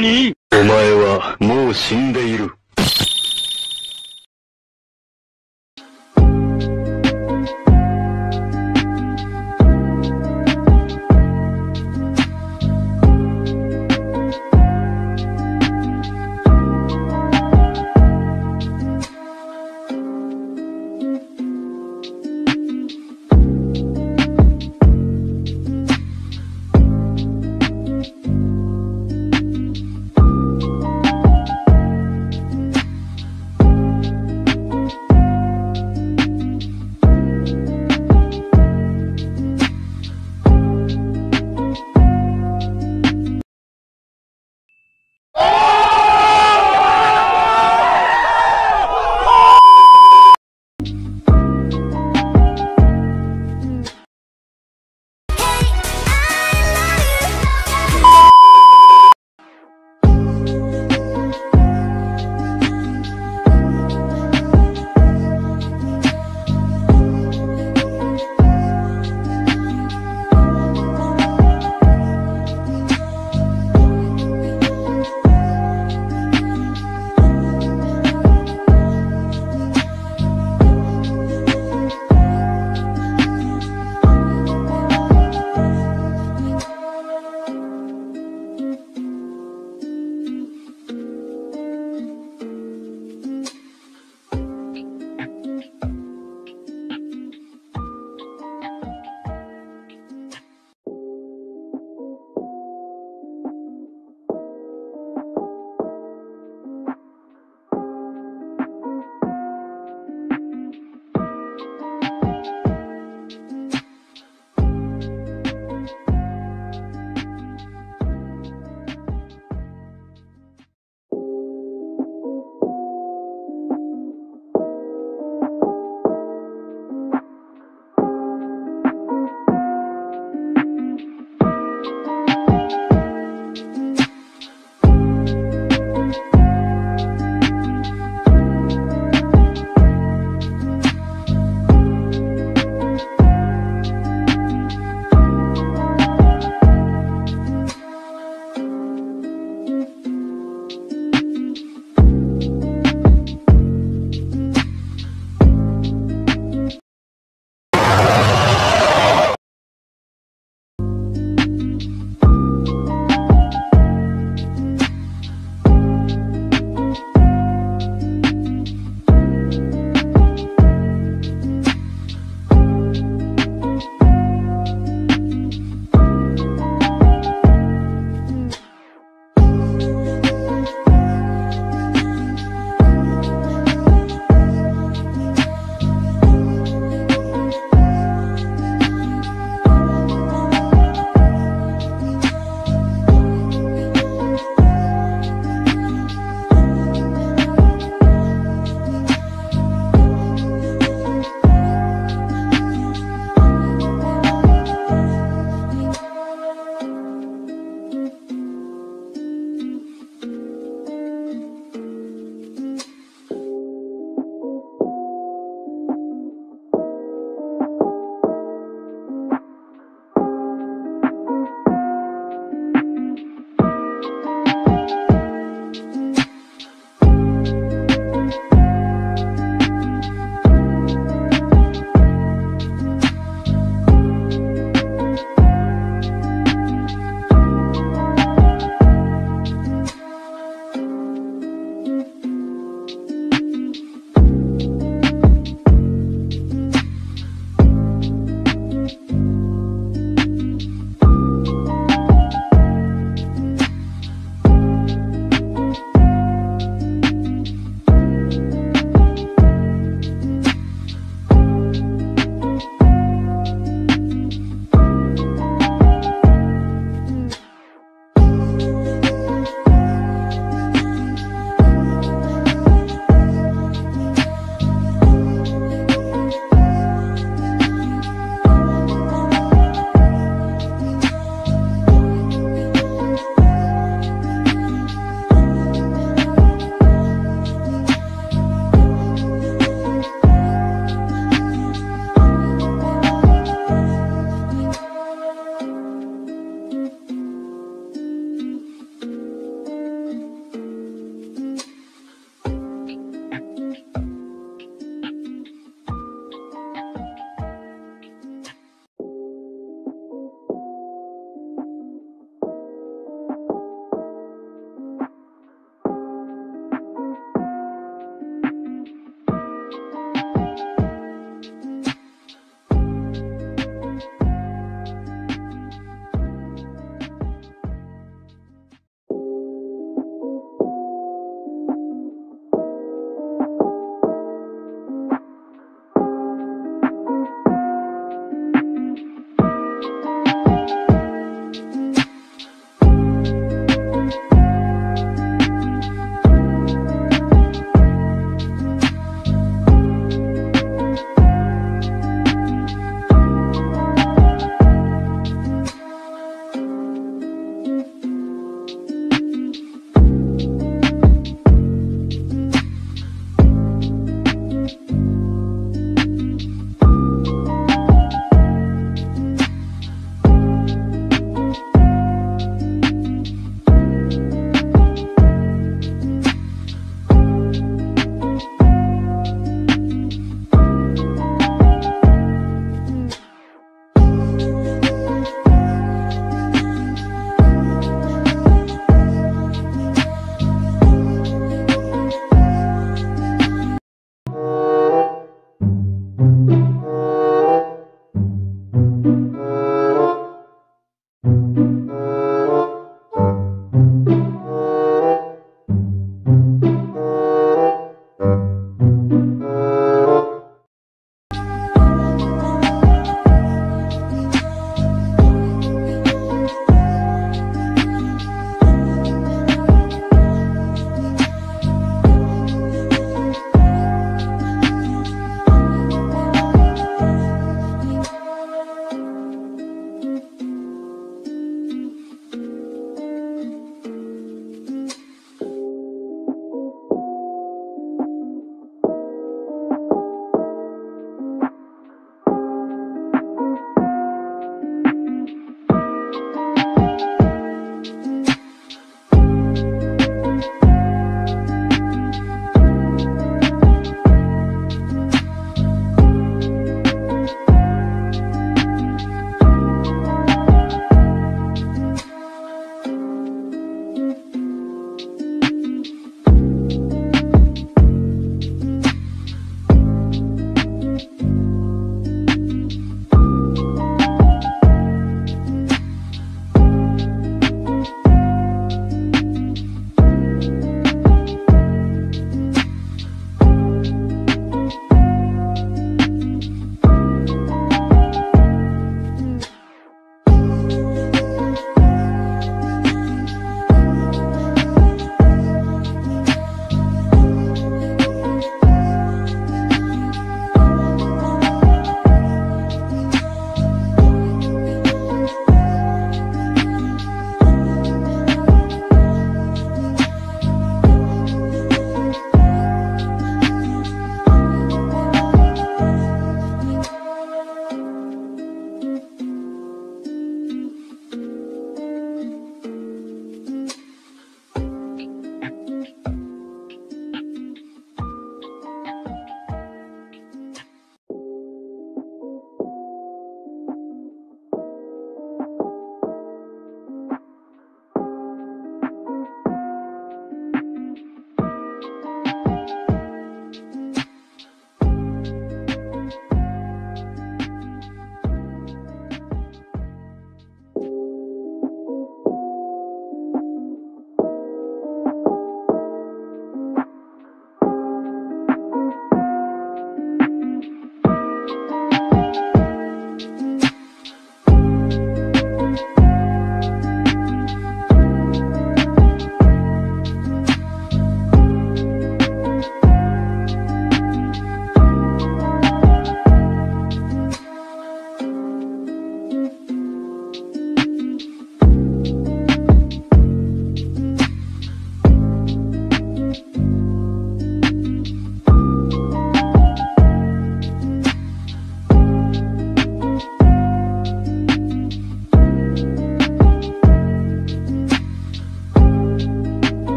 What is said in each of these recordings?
にお前はもう死んでいる。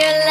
your life.